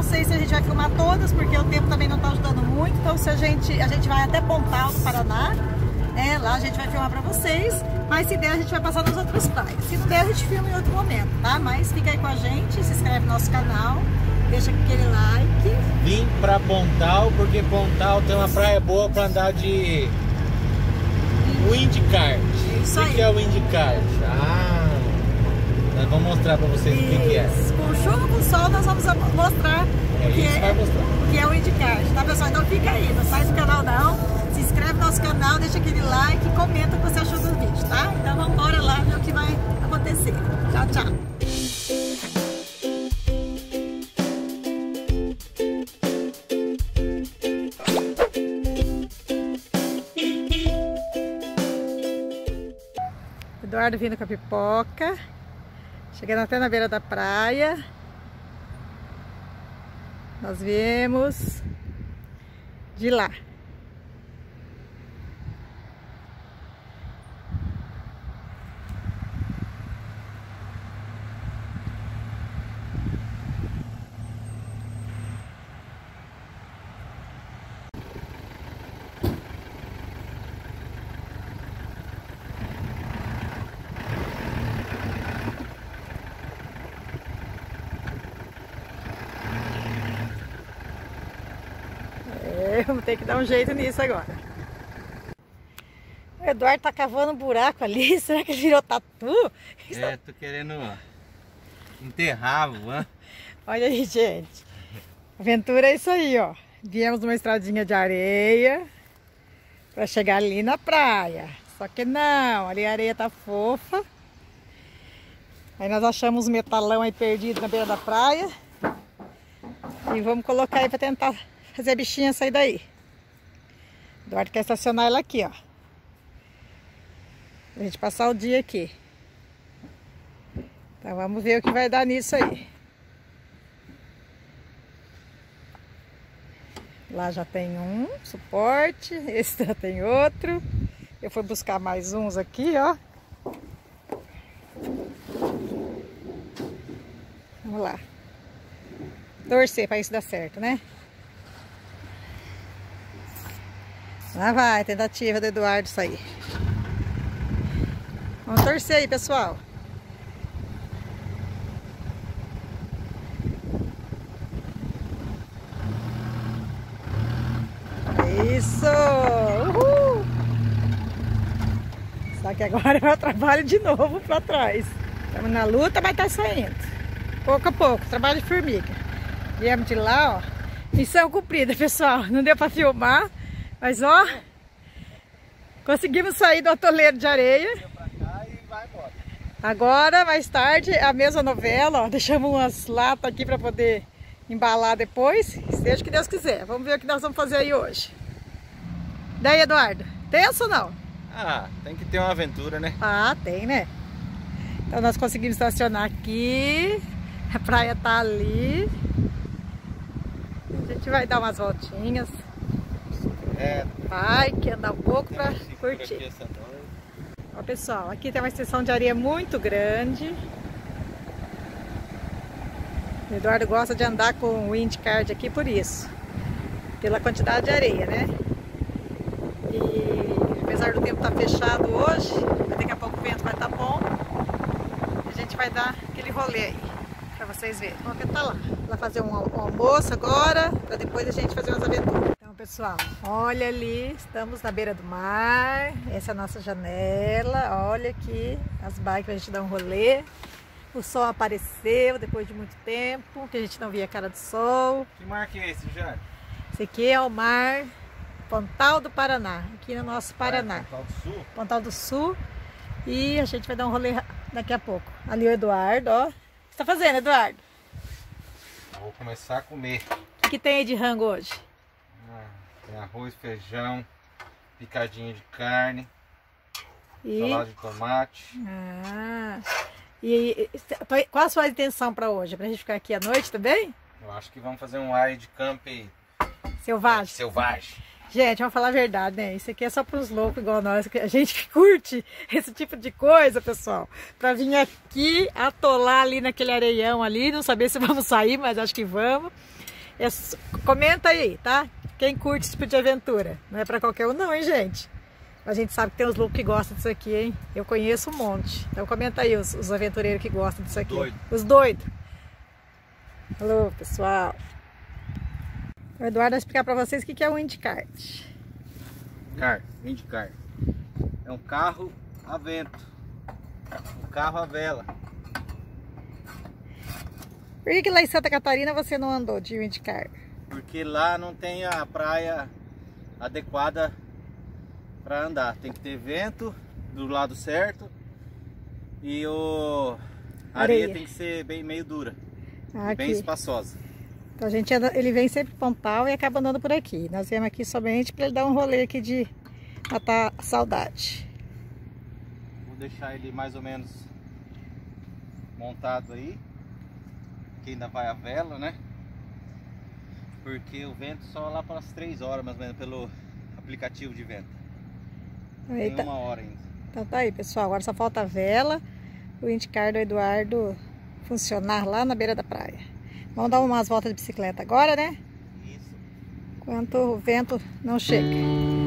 não sei se a gente vai filmar todas, porque o tempo também não está ajudando muito. Então se a gente, a gente vai até Pontal do Paraná, é, lá a gente vai filmar para vocês. Mas se der, a gente vai passar nas outras praias. Se não der, a gente filma em outro momento, tá? Mas fica aí com a gente, se inscreve no nosso canal, deixa aquele like. Vim pra Pontal, porque Pontal tem uma praia boa pra andar de Windcard. Isso o aí. que é o Windcard? Ah, nós vamos mostrar pra vocês o que, que é. Chuva, com sol, nós vamos mostrar É o que isso que é o Indicard, tá pessoal? Então fica aí, não sai do canal não, se inscreve no nosso canal, deixa aquele like e comenta o que você achou do vídeo, tá? Então vamos embora lá ver o que vai acontecer. Tchau, tchau. Eduardo vindo com a pipoca. Chegando até na beira da praia. Nós viemos de lá. É, vamos ter que dar um jeito nisso agora. O Eduardo tá cavando um buraco ali. Será que ele virou tatu? É, tô querendo enterrar a van. Olha aí, gente. Aventura é isso aí, ó. Viemos numa estradinha de areia para chegar ali na praia. Só que não, ali a areia tá fofa. Aí nós achamos um metalão aí perdido na beira da praia. E vamos colocar aí para tentar fazer a bichinha sair daí. Eduardo quer estacionar ela aqui, ó. Pra gente passar o dia aqui. Então vamos ver o que vai dar nisso aí. Lá já tem um suporte, esse já tem outro. Eu fui buscar mais uns aqui, ó. Vamos lá. Torcer para isso dar certo, né? Lá vai, tentativa do Eduardo sair. Vamos torcer aí, pessoal. Isso! Uhul! Só que agora é o trabalho de novo para trás. Estamos na luta, mas tá saindo. Pouco a pouco, trabalho de formiga. Viemos de lá, ó. Missão cumprida, pessoal. Não deu para filmar, mas ó. Conseguimos sair do atoleiro de areia. Agora, mais tarde, a mesma novela, ó. Deixamos umas latas aqui para poder embalar depois. Seja o que Deus quiser. Vamos ver o que nós vamos fazer aí hoje. Daí, Eduardo? Tenso ou não? Ah, tem que ter uma aventura, né? Ah, tem, né? Então nós conseguimos estacionar aqui. A praia tá ali. A gente vai dar umas voltinhas. É, Vai, que andar um pouco aqui curtir. Ó, pessoal, aqui tem uma extensão de areia muito grande. O Eduardo gosta de andar com o windcard aqui por isso. Pela quantidade de areia, né? E apesar do tempo estar fechado hoje, daqui a pouco o vento vai estar bom. A gente vai dar aquele rolê aí, pra vocês verem. Vamos tentar lá. Vai fazer um, al- um almoço agora, pra depois a gente fazer umas aventuras. Pessoal, olha ali, estamos na beira do mar. Essa é a nossa janela. Olha aqui as bikes pra gente dar um rolê. O sol apareceu depois de muito tempo, que a gente não via a cara do sol. Que mar que é esse, Jane? Esse aqui é o mar Pontal do Paraná, aqui no nosso Paraná. Pontal do Sul? Pontal do Sul. E a gente vai dar um rolê daqui a pouco. Ali o Eduardo, ó. O que você tá fazendo, Eduardo? Vou começar a comer. O que, que tem aí de rango hoje? Tem arroz, feijão, picadinho de carne, E, salada de tomate. ah, e, qual a sua intenção para hoje? Pra gente ficar aqui à noite também? Eu acho que vamos fazer um área de camp Selvagem? selvagem. Gente, vamos falar a verdade, né? Isso aqui é só para os loucos igual nós, a gente que curte esse tipo de coisa, pessoal. Para vir aqui atolar ali naquele areião ali, não saber se vamos sair, mas acho que vamos. É, comenta aí, tá? Quem curte esse tipo de aventura. Não é pra qualquer um não, hein, gente? A gente sabe que tem os loucos que gostam disso aqui, hein? Eu conheço um monte. Então comenta aí os, os aventureiros que gostam disso aqui. Doido. Os doidos. Alô, pessoal. O Eduardo vai explicar pra vocês o que é o IndyCart. Car, IndyCar. É um carro a vento. Um carro a vela. Por que, que lá em Santa Catarina você não andou de IndyCar? Porque lá não tem a praia adequada para andar. Tem que ter vento do lado certo e o a areia. Areia. tem que ser bem meio dura, Ah, bem aqui. espaçosa. Então a gente anda, ele vem sempre Pontal e acaba andando por aqui. Nós viemos aqui somente para ele dar um rolê aqui de matar a saudade. Vou deixar ele mais ou menos montado aí. Que ainda vai a vela, né? Porque o vento só lá para as 3 horas, mais ou menos, pelo aplicativo de vento. Tem Eita. uma hora ainda. Então tá aí, pessoal. Agora só falta a vela, o Indicar do Eduardo funcionar lá na beira da praia. Vamos dar umas voltas de bicicleta agora, né? Isso. Enquanto o vento não chega.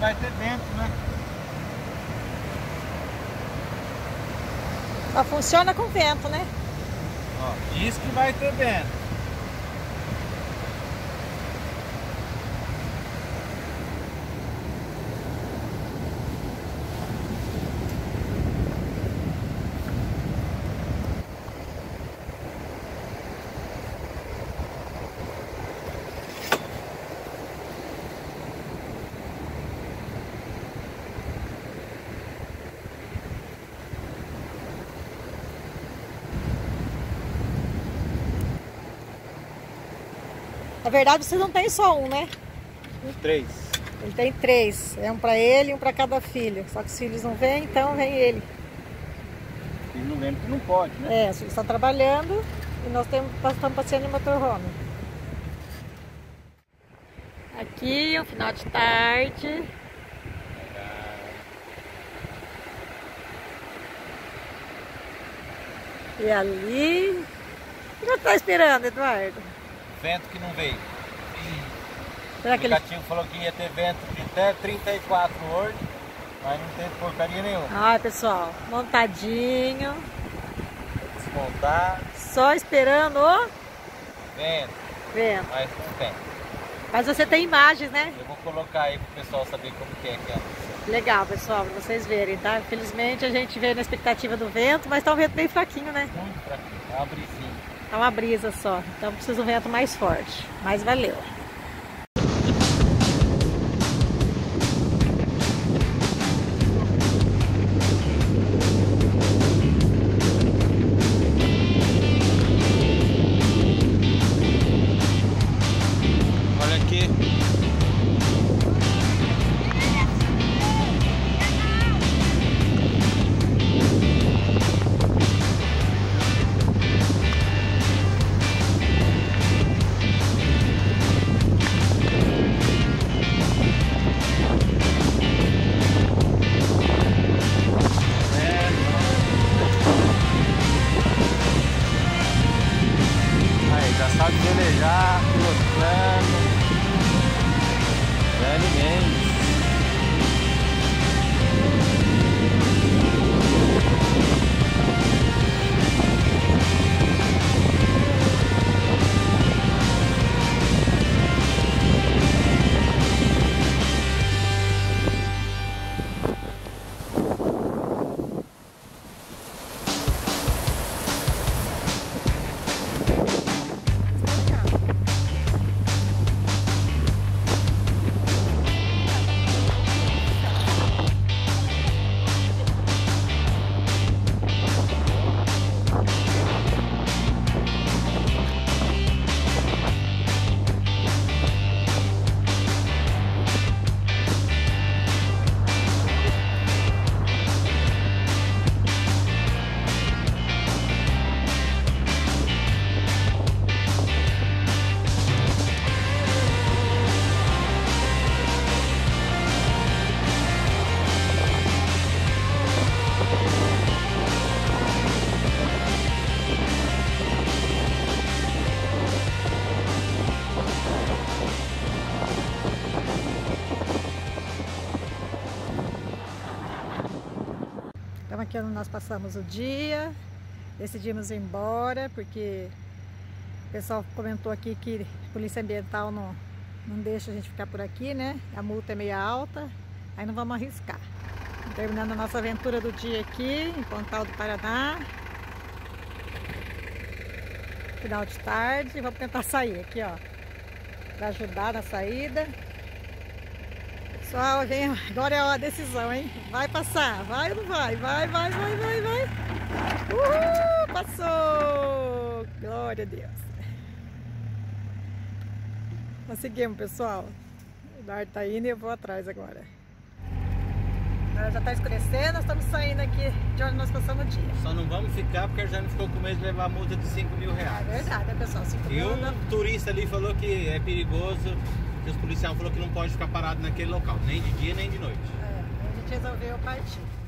Vai ter vento, né? Só funciona com vento, né? Ó, diz que vai ter vento. Na verdade, você não tem só um, né? Um três. Ele tem três. É um para ele e um para cada filho. Só que os filhos não vêm, então vem ele. E não lembro que não pode, né? É, os filhos estão trabalhando e nós temos, nós estamos passeando em motorhome. Aqui, um final de tarde. E ali. O que você está esperando, Eduardo? Vento que não veio. O Será ele. aplicativo falou que ia ter vento de até 34 hoje, mas não teve porcaria nenhuma. Ai, pessoal, montadinho. Desmontar, Só esperando o vento, vento. mas não tem. Mas você tem imagens, né? Eu vou colocar aí pro pessoal saber como que é que é. Legal, pessoal, pra vocês verem, tá? Infelizmente a gente veio na expectativa do vento, mas tá um vento bem fraquinho, né? Muito fraquinho, é uma brisinha. Tá uma brisa só. Então precisa um vento mais forte. Mas valeu. Aqui onde nós passamos o dia, decidimos ir embora, porque o pessoal comentou aqui que a Polícia Ambiental não, não deixa a gente ficar por aqui, né? A multa é meio alta, aí não vamos arriscar. Terminando a nossa aventura do dia aqui, em Pontal do Paraná. Final de tarde, vamos tentar sair aqui, ó. Pra ajudar na saída. Pessoal, vem, agora é a decisão, hein? Vai passar, vai ou não vai? Vai, vai, vai, vai, vai. Uhul, passou! Glória a Deus. Conseguimos, pessoal. O Eduardo tá indo e eu vou atrás agora. Agora já tá escurecendo, nós estamos saindo aqui de onde nós passamos o dia. Só não vamos ficar porque já não ficou com medo de levar a multa de 5 mil É reais. verdade, né, pessoal? Cinco E mil um dá- turista ali falou que é perigoso, que os policiais falaram que não pode ficar parado naquele local, nem de dia nem de noite. É, a gente resolveu partir.